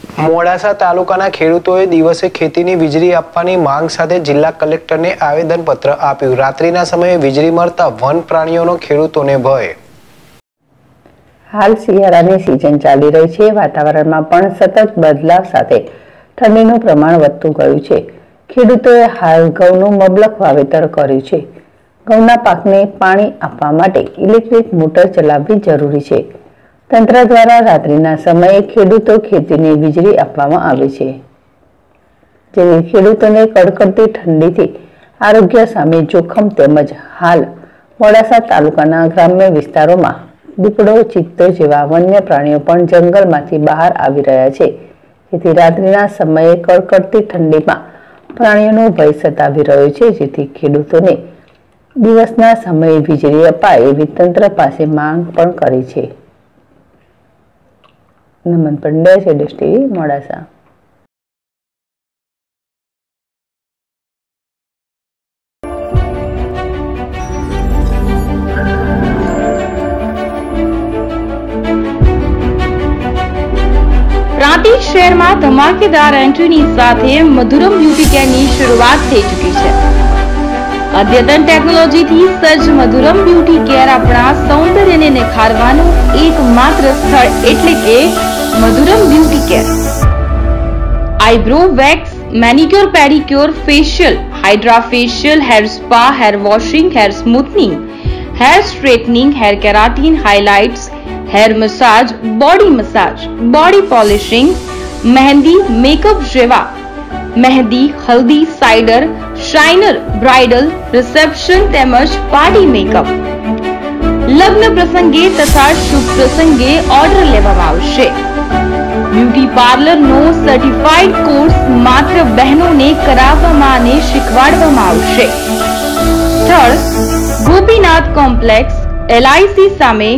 મોડાસા તાલુકાના ખેડૂતોએ દિવસે ખેતીની વીજળી આપવાની માંગ સાથે જિલ્લા કલેક્ટરને આવેદનપત્ર આપ્યું. રાત્રિના સમયે વીજળી મળતા વન પ્રાણીઓનો ખેડૂતોને ભય. હાલ શિયાળાની સિઝન ચાલી રહી છે. વાતાવરણમાં પણ સતત બદલાવ સાથે ઠંડીનું પ્રમાણ વધતું ગયું છે. ખેડૂતોએ હાલ ઘઉંનું મબલક વાવેતર કર્યું છે. ઘઉંના પાકને પાણી આપવા માટે ઇલેક્ટ્રિક મોટર ચલાવવી જરૂરી છે. તંત્ર દ્વારા રાત્રિના સમયે ખેડૂતો ખેતીને વીજળી આપવામાં આવે છે. જેથી ખેડૂતોને કડકડતી ઠંડીથી આરોગ્ય સામે જોખમ તેમજ હાલ મોડાસા તાલુકાના ગ્રામ્ય વિસ્તારોમાં દીપડો ચિત્તો જેવા વન્ય પ્રાણીઓ પણ જંગલમાંથી બહાર આવી રહ્યા છે. જેથી રાત્રિના સમયે કડકડતી ઠંડીમાં પ્રાણીઓનો ભય સતાવી રહ્યો છે. જેથી ખેડૂતોને દિવસના સમયે વીજળી અપાય એવી તંત્ર પાસે માંગ પણ કરી છે. નમન પંડ્યા છે ટીવી મોડાસા પ્રાંતિજ શહેરમાં ધમાકેદાર એન્ટ્રીની સાથે મધુરમ બ્યુટી કેરની શરૂઆત થઈ ચૂકી છે. અદ્યતન ટેકનોલોજીથી સજ્જ મધુરમ બ્યુટી કેર આપણા સૌંદર્યને નિખારવાનું એકમાત્ર સ્થળ એટલે કે Madhuram beauty care eyebrow wax manicure pedicure facial hydra facial hair spa hair washing hair smoothening hair straightening hair keratin highlights hair massage body massage body polishing mehndi makeup જેવા મહેંદી હલ્દી cider shiner bridal reception તેમજ party makeup લગ્ન પ્રસંગે તથા શુભ પ્રસંગે order લેવામાં આવશે beauty પાર્લરનો certified course માત્ર બહેનોને કરાવવામાં અને શીખવાડવામાં આવશે. સ્થળ ગોપીનાથ કોમ્પ્લેક્સ એલઆઈસી સામે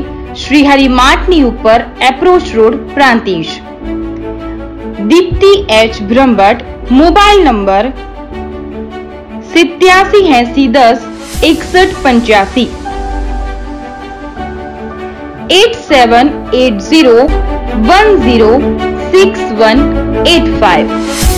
શ્રીહરિ માર્ટની ઉપર approach road Prantij. Dipti H Brahmbhatt, mobile number સિત્યાસી એસી દસ એકસઠ પંચ્યાસી. Eight seven eight zero one zero six one eight five